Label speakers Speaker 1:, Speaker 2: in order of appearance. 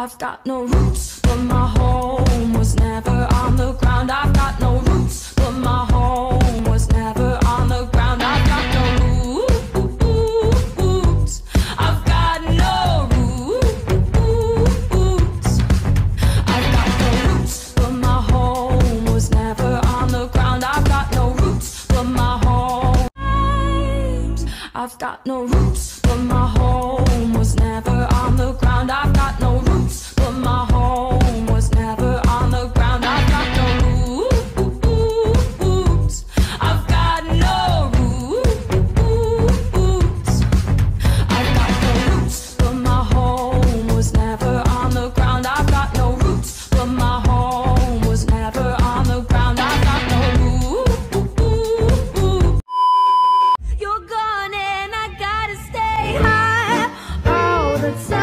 Speaker 1: I've got no roots, but my home was never on the ground. I've got no roots, but my home was never on the ground. I've got no roots. I've got no roots. I've got no roots, but my home was never on the ground. I've got no roots, but my home. I've got no roots, but my home was never
Speaker 2: You're